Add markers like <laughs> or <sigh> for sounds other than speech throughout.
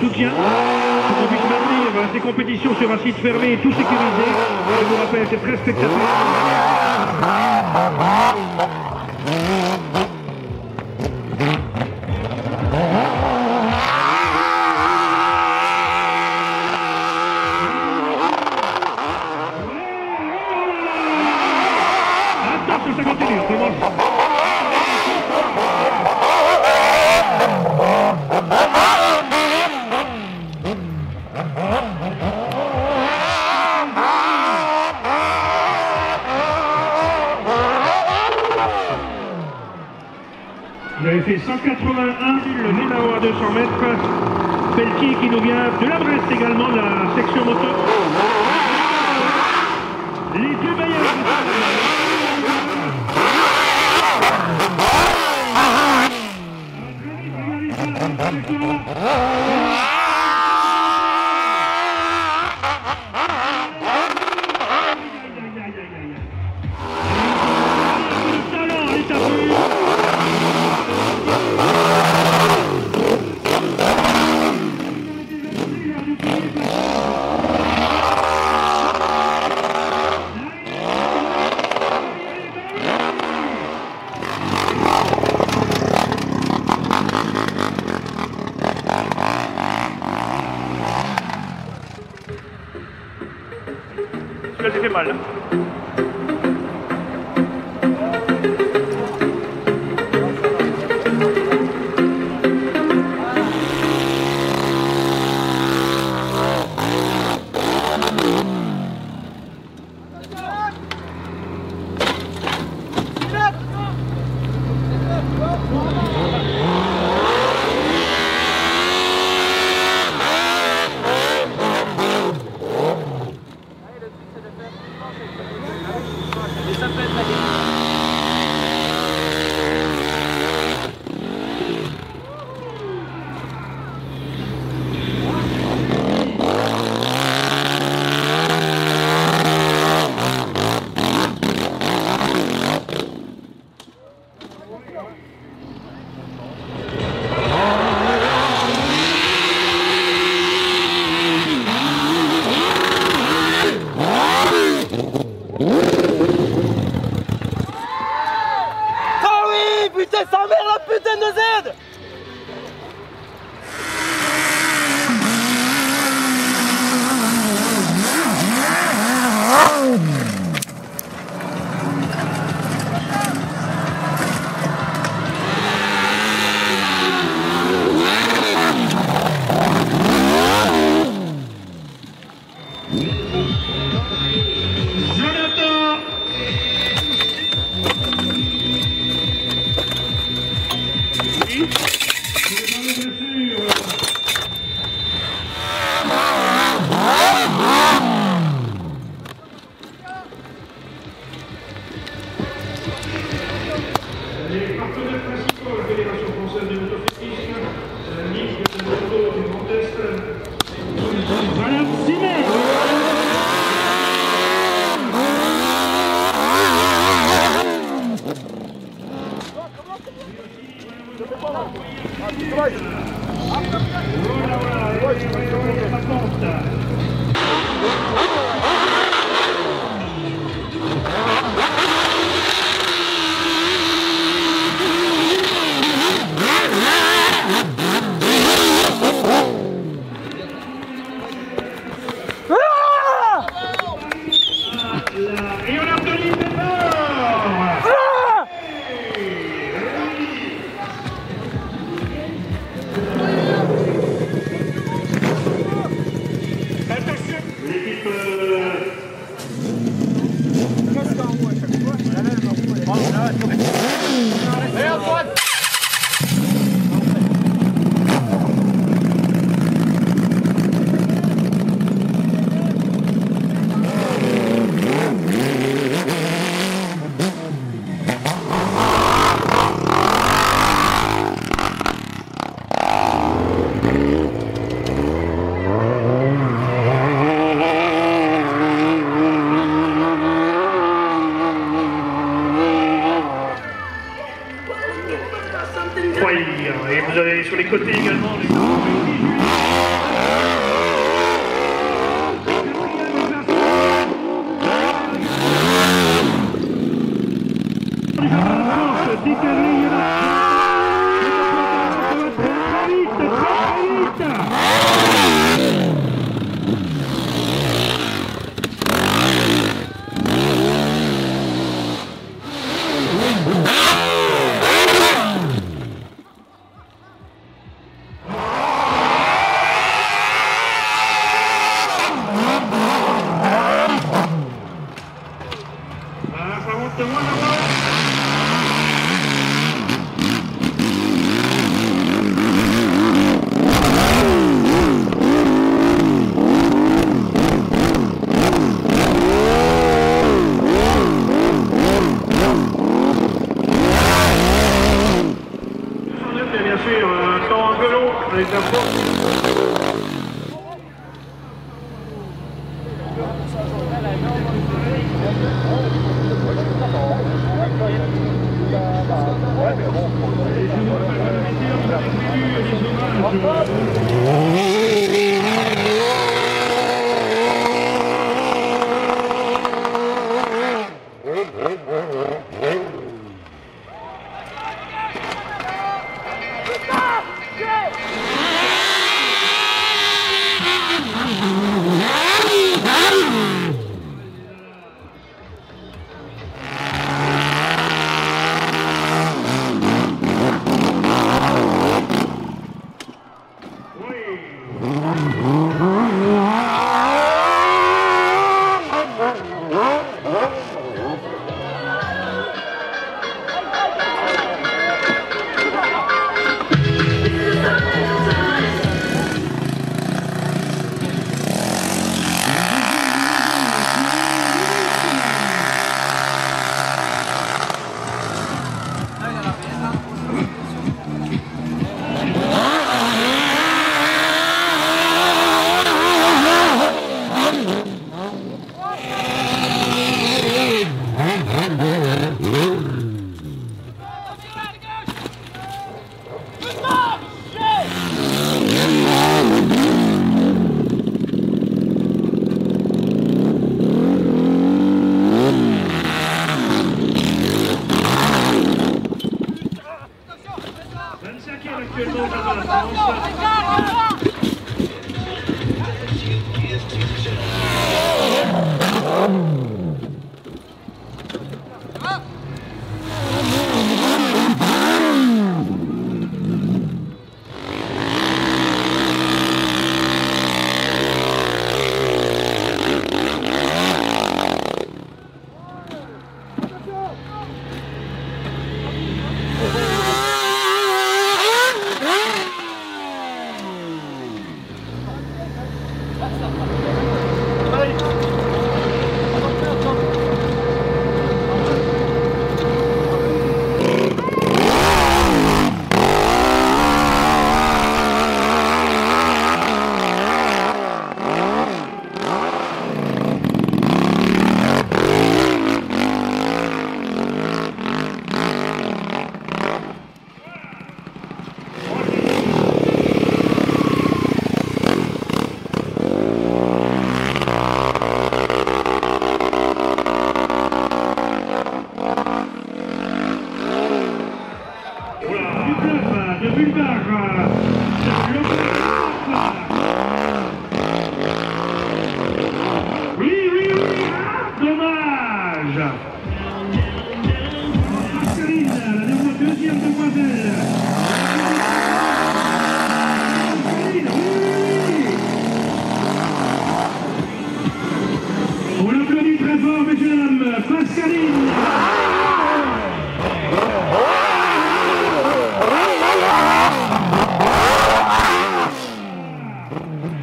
soutien pour puisse maintenir ces compétitions sur un site fermé et tout sécurisé. Je vous rappelle, c'est très spectaculaire. avait fait 181 le numéro à 200 mètres. Peltier qui nous vient de la Bresse également, la section moto. Les deux meilleurs. Gözükeyim mal. Давай. Oh! One.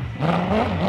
Oh, <laughs>